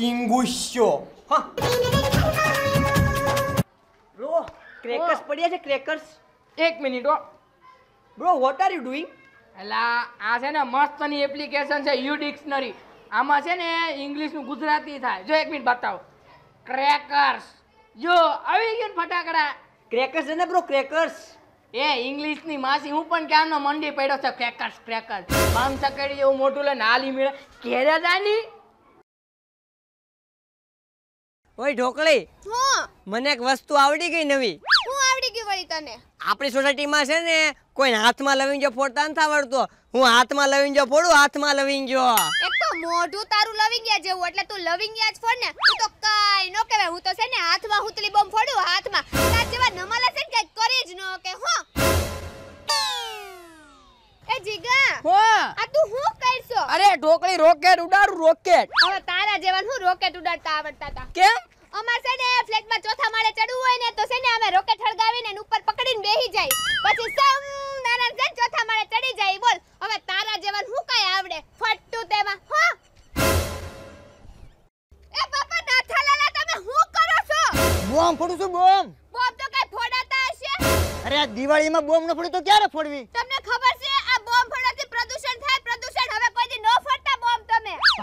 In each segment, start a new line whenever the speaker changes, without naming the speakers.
ચિંગુસ્યો હા. Bro crackers પડ્યા છે ક્રેકર્સ
એક મિનિટ હો.
Bro what are you doing
એલા આ છે ને મસ્તની એપ્લિકેશન છે યુ ડિક્શનરી આમાં છે ને ઇંગ્લિશનું ગુજરાતી થાય. જો એક મિનિટ બતાવો. ક્રેકર્સ જો આવી ગયું ફટાકડા.
ક્રેકર્સ છે ને બ્રો ક્રેકર્સ
એ ઇંગ્લિશની માસી હું પણ ક્યારનો મંડી પડ્યો છે ક્રેકર્સ ક્રેકર્સ બામ સકડી જેવું મોટું લઈને હાલી મેળે? ઘેરે જાની
ઓય ઢોકળી.
હું.
મને એક વસ્તુ આવડી ગઈ નવી.
હું આવડી ગઈ વળી તને.
આપણી સોસાયટીમાં છે ને કોઈ હાથમાં લવિંગો ફોડતા નથી આવડતો. હું હાથમાં લવિંગો ફોડું હાથમાં લવિંગો
એક તો મોઢું તારું લવિંગિયા જેવું એટલે તું લવિંગિયા જ ફોડ ને. તું તો કાઈ નો કહેવાય. હું તો છે ને હાથમાં હુતલી બોમ્બ ફોડું હાથમાં. તાર જેવા નમાલા છે ને કઈ કરી જ ન કે હો. એ જીગા
હો.
આ તું હું કરશો?
અરે ઢોકળી રોકેટ ઉડાડું રોકેટ.
હવે તારા જેવા હું રોકેટ ઉડાડતા આવડતા હતા
કેમ?
અમાર છે ને ફ્લેટમાં ચોથા માળે ચડવું હોય ને તો છે ને અમે રોકેટ હળગાવીને ઉપર પકડીને બેહી જાય. પછી સમ નાના છે ચોથા માળે ચડી જાય બોલ. હવે તારા જેવા હું કઈ આવડે? ફટ્ટુ તેમાં હો? એ બાપા નાથા લાલા તમે હું કરો છો?
બોમ્બ ફોડું છું બોમ્બ.
બોમ્બ તો કઈ ફોડાતા હશે?
અરે આ દિવાળીમાં બોમ્બ ન ફોડી તો ક્યારે ફોડવી?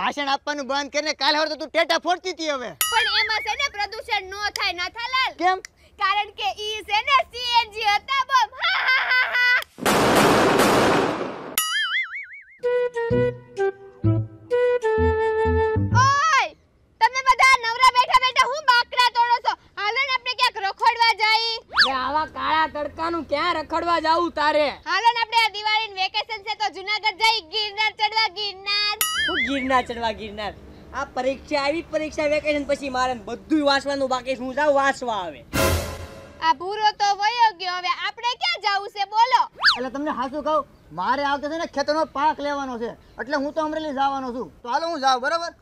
ભાષણ આપવાનું બંધ કરીને કાલે હવે તો તું ટેટા ફોડતી હતી હવે.
પણ એમાં છે ને પ્રદૂષણ નો થાય નાથાલાલ
કેમ?
કારણ કે ઈ છે ને સીએનજી હતા બોમ્બ હા હા હા હા. ઓય! તમે બધા નવરા બેઠા બેઠા હું બાકડા તોડો છો? હાલો ને આપણે ક્યાંક રખડવા જઈ.
આવા કાળા તડકાનું ક્યાં રખડવા જાવું તારે?
હાલો ને આપણે આ દિવાળીને જુનાગઢ જઈ ગિરનાર ચડવા ગિરનાર.
હું ગિરનાર ચડવા ગિરનાર. આ પરીક્ષા આવી પરીક્ષા વેકેશન પછી મારે બધું વાંચવાનું બાકી શું હું વાસવા વાંચવા આવે.
આ ભૂરો તો વયો ગયો. હવે આપણે ક્યાં જવું છે? બોલો.
એટલે તમને હાસું કહું મારે આવતો છે ને ખેતરનો પાક લેવાનો છે. એટલે હું તો અમરેલી જવાનો છું. તો હાલો હું જાઉં બરાબર?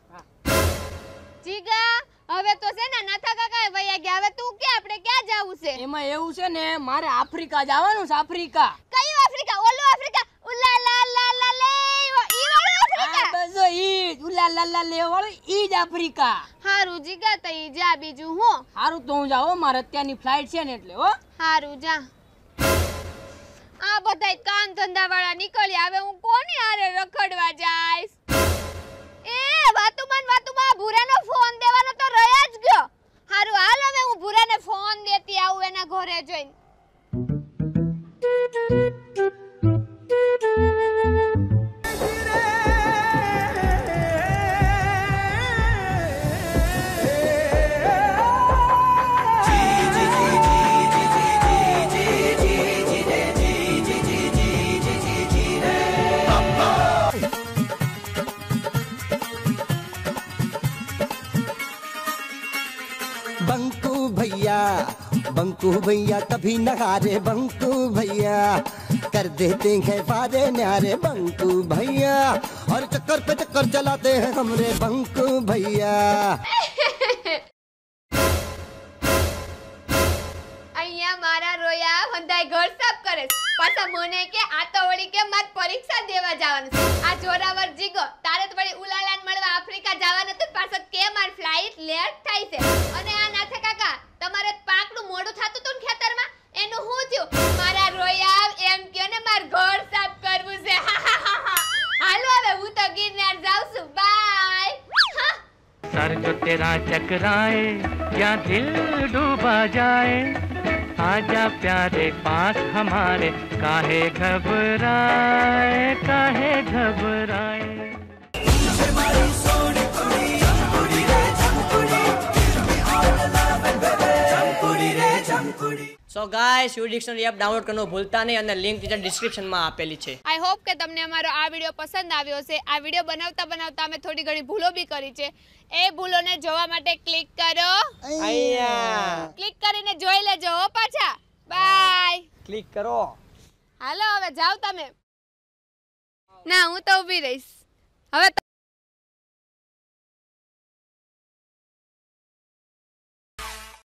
જીગા હવે તો છે ને નાથા કાકા વયા ગયા. હવે તું ક્યાં? આપણે ક્યાં જવું છે?
એમાં એવું છે ને મારે આફ્રિકા જવાનું છે આફ્રિકા.
ઈ
જ ઉલા લાલા લા લે ઈ જ આફ્રિકા.
હારું જીગા તો ઈ જા બીજું હું.
હારું તો હું જાઉં મારે અત્યારની ફ્લાઇટ છે ને એટલે હો.
હારું જા. આ બધાય કામ ધંધા વાળા નીકળ્યા હવે હું કોની હારે રખડવા જાઈશ? એ વાતુમાન વાતુમા ભૂરાનો ફોન દેવાનો તો રહ્યા જ ગયો. હારું હાલ હવે હું ભૂરાને ફોન દેતી આવું એના ઘરે જઈને.
भैया बंकू भैया कभी न हारे बंकू भैया कर देते हैं फारे न्यारे बंकू भैया और चक्कर पे चक्कर चलाते हैं हमरे बंकू भैया
અહીંયા મારા રોયા હંધાઈ ઘર સાફ કરે છે. પાછા મને કે આ તો વળી કે માર પરીક્ષા દેવા જવાનું છે આ જોરાવર જીગો તારે તો વળી ઉલાલાન મળવા આફ્રિકા જવાનું હતું પાછો કે માર ફ્લાઇટ લેટ થાય છે અને આ
सर जो तेरा चकराए या दिल डूबा जाए। आजा प्यारे पास हमारे, काहे घबराए काहे घबराए।
So guys you dictionary app download કરવાનું ભૂલતા નહીં અને લિંક નીચે ડિસ્ક્રિપ્શનમાં આપેલી છે
આઈ હોપ કે તમને અમારો આ વીડિયો પસંદ આવ્યો છે આ વીડિયો બનાવતા બનાવતા અમે થોડી ઘણી ભૂલો બી કરી છે એ ભૂલોને જોવા માટે ક્લિક કરો।
અહીંયા।
ક્લિક કરીને જોઈ લેજો હો પાછા. બાય
ક્લિક કરો.
હાલો હવે જાઓ તમે. ના હું તો ઊભી રહીશ. હવે